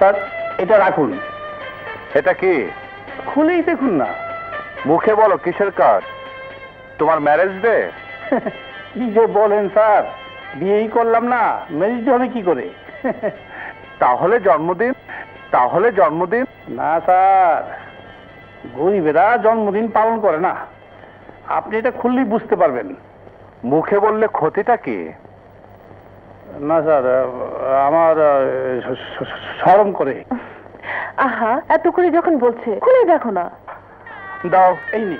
Sir এটা রাখুন। এটা কি? খুলেই দেখুন না। মুখে বলো কিসের কার্ড তোমার ম্যারেজ ডে কি যে বলেন স্যার বিয়েই করলাম না ম্যারেজ হবে কি করে? তাহলে জন্মদিন তাহলে জন্মদিন। না স্যার গরিবেরা জন্মদিন পালন করে না। আপনি এটা খুললেই বুঝতে পারবেন। মুখে বললে ক্ষতিটা কি? না স্যার আমার সরম করে। আহা এত করে যখন বলছে খুলে দেখো না। দাও এই নি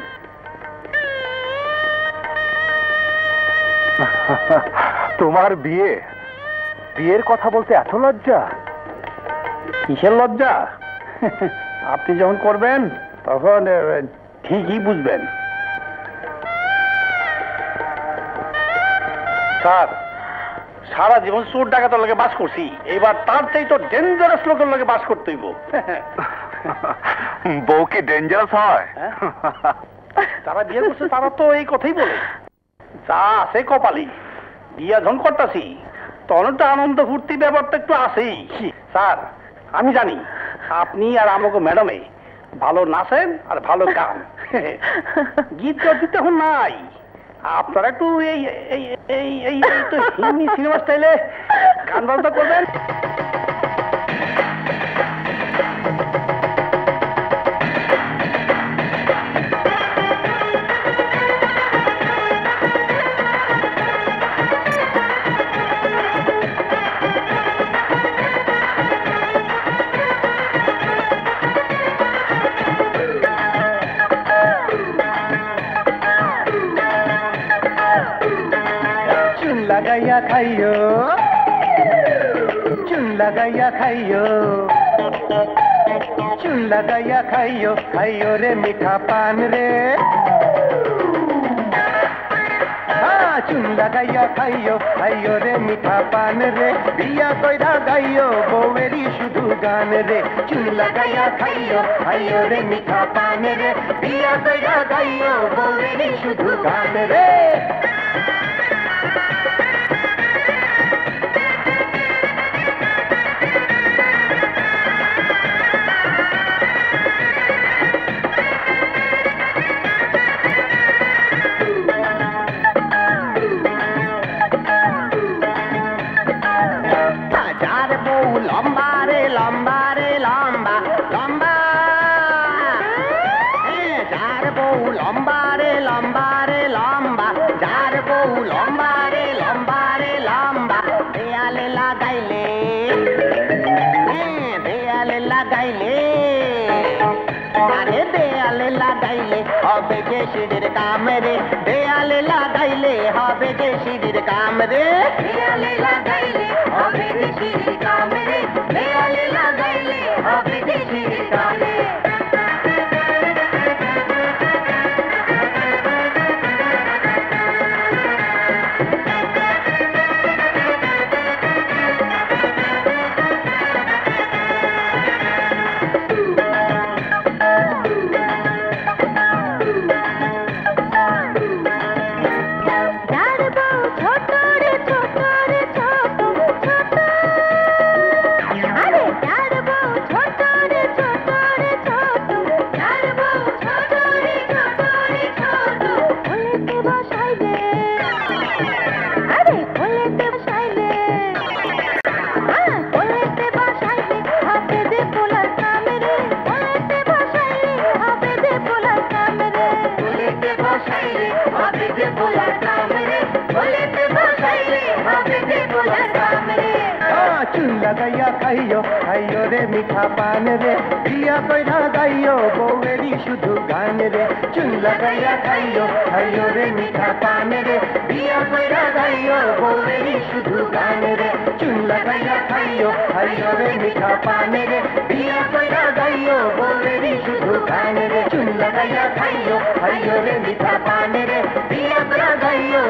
তোমার বিয়ে বিয়ের কথা বলতে এত লজ্জা? কিসের লজ্জা? আপনি যখন করবেন তখন ঠিকই বুঝবেন। স্যার সারা জীবন চোর ডাকাতের লগে বাস করছি। এবার তার চাই তো ডেঞ্জারাস লোকের লগে বাস করতে হইব। বউ কি ডেঞ্জারাস হয়? হ্যাঁ? যারা বিয়ে করছে তারা তো এই কথাই বলে। যা আছে কপালি বিয়া যখন করতাছি তখন তো আনন্দ ফুর্তি ব্যাপারটা একটু আছেই। স্যার আমি জানি আপনি আর আমাকে ম্যাডামে ভালো নাচেন আর ভালো গান। গীত গীত এখন নাই। আপনারা একটু এই এই এই এই সিনেমা স্টাইলে গান বাজনা করবেন চুন লাগাইয়া খাইও চুন লাগাইয়া খাইও চুন লাগাইয়া খাইও খাইও রে মিঠা পান রে হ্যাঁ, চুন লাগাইয়া খাইও খাইও রে মিঠা পান রে বিয়া কইরা গাইও বউয়েরই শুধু গান রে চুন লাগাইয়া খাইও খাইও রে মিঠা পান রে বিয়া কইরা গাইও বউয়েরই শুধু গান আরে দেয়ালে লাগাইলে হবে যে সিঁড়ির কাম রে দেয়ালে লাগাইলে হবে যে সিঁড়ির কাম রে দেয়ালে লাগাইলে বসাইলে হবে যে পোলার কাম রে বলেতে বসাইলে হবে যে পোলার কাম রে চুন লাগাইয়া খাইও খাইও রে মিঠা পান রে। বিয়া কইরা গাইও, বউয়েরই শুধু গান রে। চুন লাগাইয়া খাইও খাইও রে মিঠা পান রে। বিয়া কইরা গাইও, বউয়েরই শুধু গান রে। চুন লাগাইয়া খাইও খাইও রে মিঠা পান রে। বিয়া কইরা গাইও, বউয়েরই শুধু গান রে। চুন লাগাইয়া খাইও খাইও রে মিঠা পান রে বিয়া কইরা গাইও